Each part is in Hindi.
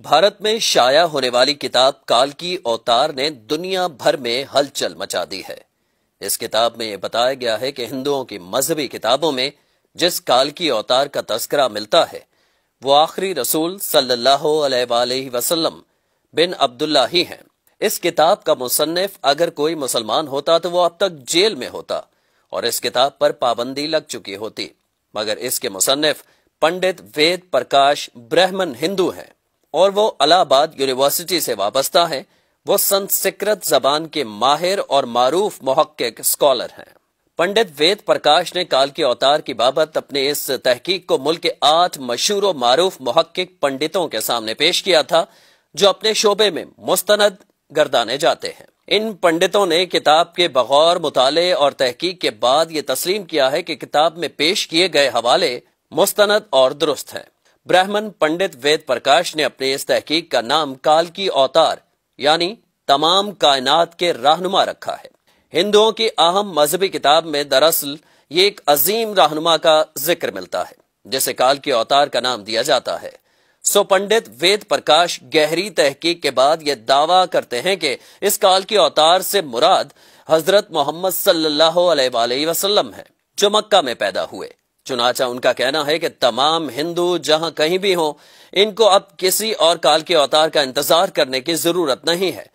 भारत में शाया होने वाली किताब काल की अवतार ने दुनिया भर में हलचल मचा दी है। इस किताब में यह बताया गया है कि हिंदुओं की मजहबी किताबों में जिस काल की अवतार का तस्करा मिलता है, वो आखिरी रसूल सल्लल्लाहु अलैहि वसल्लम बिन अब्दुल्ला ही हैं। इस किताब का मुसन्फ अगर कोई मुसलमान होता तो वो अब तक जेल में होता और इस किताब पर पाबंदी लग चुकी होती। मगर इसके मुसन्फ पंडित वेद प्रकाश ब्रह्मन हिंदू हैं। और वो अलाहाबाद यूनिवर्सिटी से वाबस्ता हैं। वो संस्कृत जबान के माहिर और मारूफ मोहक्क स्कॉलर हैं। पंडित वेद प्रकाश ने काल के अवतार की बाबत अपने इस तहकीक को मुल्क के आठ मशहूर मारूफ मोहक्क पंडितों के सामने पेश किया था, जो अपने शोबे में मुस्तनद गर्दाने जाते हैं। इन पंडितों ने किताब के बगौर मुताले और तहकीक के बाद ये तस्लीम किया है कि किताब में पेश किए गए हवाले मुस्तनद और दुरुस्त हैं। ब्राह्मण पंडित वेद प्रकाश ने अपने इस तहकीक का नाम काल की अवतार, यानी तमाम कायनात के रहनुमा रखा है। हिंदुओं की अहम मजहबी किताब में दरअसल ये एक अजीम रहनुमा का ज़िक्र मिलता है, जिसे काल के अवतार का नाम दिया जाता है। सो पंडित वेद प्रकाश गहरी तहकीक के बाद ये दावा करते हैं कि इस काल के अवतार से मुराद हज़रत मोहम्मद सल्लल्लाहु अलैहि वसल्लम है, जो मक्का में पैदा हुए। चुनाचा उनका कहना है कि तमाम हिंदू जहाँ कहीं भी हों, इनको अब किसी और काल के अवतार का इंतज़ार करने की ज़रूरत नहीं है,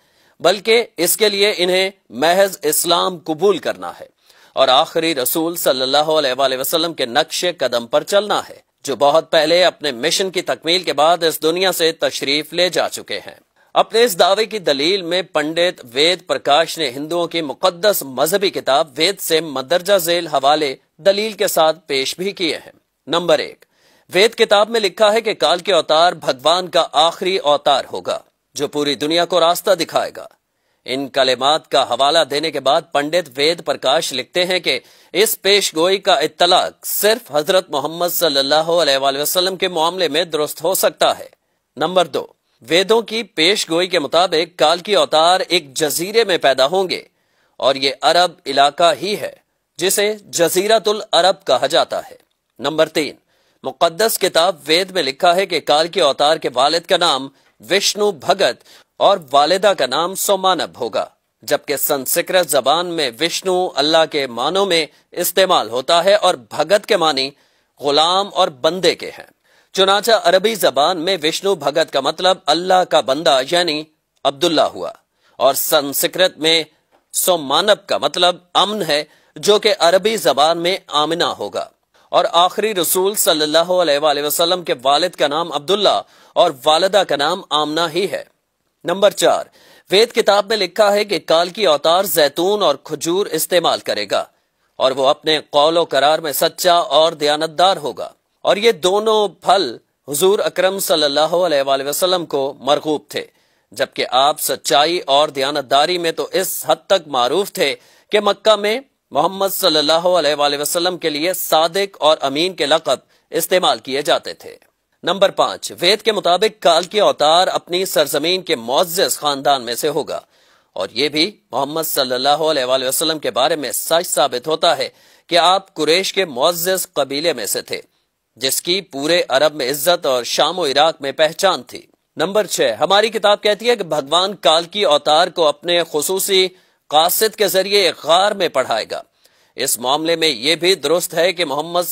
बल्कि इसके लिए इन्हें महज इस्लाम कबूल करना है और आखिरी रसूल सल्लल्लाहु अलैहि वसल्लम के नक्शे कदम पर चलना है, जो बहुत पहले अपने मिशन की तकमील के बाद इस दुनिया से तशरीफ़ ले जा चुके हैं। अपने इस दावे की दलील में पंडित वेद प्रकाश ने हिंदुओं की मुकद्दस मजहबी किताब वेद से मदरजा झेल हवाले दलील के साथ पेश भी किए हैं। नंबर एक, वेद किताब में लिखा है कि काल के अवतार भगवान का आखिरी अवतार होगा, जो पूरी दुनिया को रास्ता दिखाएगा। इन कलेमात का हवाला देने के बाद पंडित वेद प्रकाश लिखते हैं कि इस पेश गोई का इतलाक सिर्फ़ हज़रत मोहम्मद सल्लल्लाहु के मामले में दुरुस्त हो सकता है। नंबर दो वेदों की पेश गोई के मुताबिक काल की अवतार एक जजीरे में पैदा होंगे, और ये अरब इलाका ही है, जिसे जजीरतुल अरब कहा जाता है। नंबर तीन मुकदस किताब वेद में लिखा है कि काल के अवतार के वालिद का नाम विष्णु भगत और वालिदा का नाम सोमानब होगा, जबकि संस्कृत जबान में विष्णु अल्लाह के मानों में इस्तेमाल होता है और भगत के मानी गुलाम और बंदे के हैं। चुनाचा अरबी जबान में विष्णु भगत का मतलब अल्लाह का बंदा, यानी अब्दुल्ला हुआ। और संस्कृत में सोमानब का मतलब अमन है, जो कि अरबी जबान में आमिना होगा। और आखिरी रसूल वसल्लम के वालिद का नाम अब्दुल्ला और वालदा का नाम आमना ही है। नंबर चार, वेद किताब में लिखा है कि काल की अवतार जैतून और खजूर इस्तेमाल करेगा, और वो अपने कौलो करार में सच्चा और दयानतदार होगा। और ये दोनों फल हुजूर अकरम सल्लल्लाहु अलैहि वसल्लम को मरगूब थे, जबकि आप सच्चाई और दयानतदारी में तो इस हद तक मारूफ थे कि मक्का में मोहम्मद सल्लल्लाहु अलैहि वसल्लम के लिए सादिक और अमीन के लकब इस्तेमाल किए जाते थे। नंबर पाँच, वेद के मुताबिक काल के अवतार अपनी सरजमीन के मुआज खानदान में से होगा। और ये भी मोहम्मद सल्लल्लाहु अलैहि वसल्लम के बारे में सच साबित होता है कि आप कुरेश के मुआज कबीले में से थे। जिसकी पूरे अरब में इज़्ज़त और शाम इराक में पहचान थी। नंबर छह, हमारी किताब कहती है कि भगवान काल की अवतार को अपने खसूसी कासिद के ज़रिए गार में पढ़ाएगा। इस मामले में यह भी दुरुस्त है कि मोहम्मद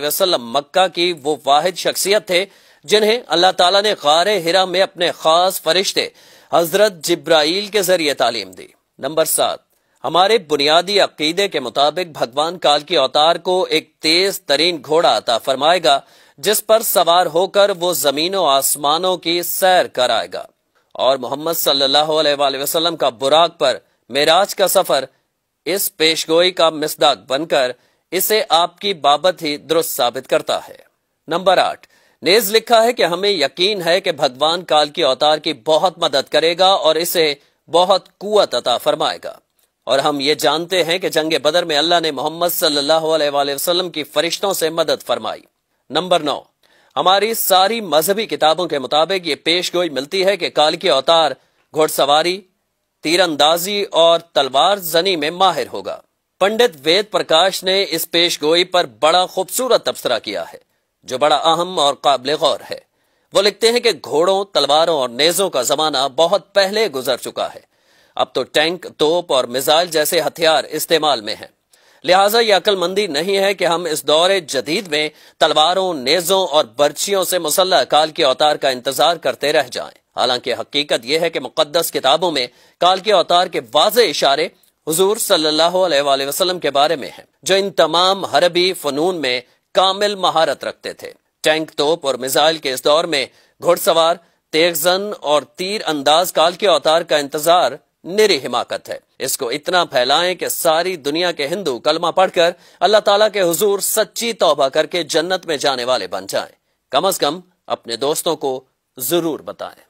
वसल्लम मक्का की वो वाहिद शख्सियत थे, जिन्हें अल्लाह ताला ने गार हिरा में अपने खास फरिश्ते हज़रत जिब्राइल के ज़रिए तालीम दी। नंबर सात हमारे बुनियादी अकीदे के मुताबिक भगवान काल की अवतार को एक तेज तरीन घोड़ा अता फरमाएगा, जिस पर सवार होकर वो जमीनों आसमानों की सैर कराएगा और मोहम्मद वसल्लम का बुराक पर मेराज का सफ़र इस पेशगोई का मिसदाक बनकर इसे आपकी बाबत ही दुरुस्त साबित करता है। नंबर आठ, नेज लिखा है कि हमें यकीन है कि भगवान काल की अवतार की बहुत मदद करेगा और इसे बहुत कुत अता फरमाएगा। और हम ये जानते हैं कि जंग बदर में अल्लाह ने मोहम्मद वसल्लम की फरिश्तों से मदद फरमाई। नंबर नौ, हमारी सारी मजहबी किताबों के मुताबिक ये पेश गोई मिलती है कि काल की अवतार, घोड़सवारी, तीरंदाजी और तलवार जनी में माहिर होगा। पंडित वेद प्रकाश ने इस पेश गोई पर बड़ा खूबसूरत तबसरा किया है, जो बड़ा अहम और काबिल गौर है। वो लिखते हैं कि घोड़ों, तलवारों और नेजों का जमाना बहुत पहले गुजर चुका है। अब तो टैंक, तोप और मिसाइल जैसे हथियार इस्तेमाल में हैं। लिहाजा यह अकलमंदी नहीं है कि हम इस दौरे जदीद में तलवारों, नेजों और बर्चियों से मुसल्ह काल के अवतार का इंतज़ार करते रह जाएँ। हालाँकि हकीकत यह है कि मुकद्दस किताबों में काल के अवतार के वाज इशारे हुजूर सल्लल्लाहु अलैहि वसल्लम के बारे में हैं, जो इन तमाम हरबी फनून में कामिल महारत रखते थे। टैंक, तोप और मिसाइल के इस दौर में घुड़सवार, तेगजन और तीर अंदाज काल के अवतार का इंतज़ार निरी हिमाकत है। इसको इतना फैलाएँ कि सारी दुनिया के हिंदू कलमा पढ़कर अल्लाह ताला के हुजूर सच्ची तौबा करके जन्नत में जाने वाले बन जाएँ। कम अज कम अपने दोस्तों को ज़रूर बताएँ।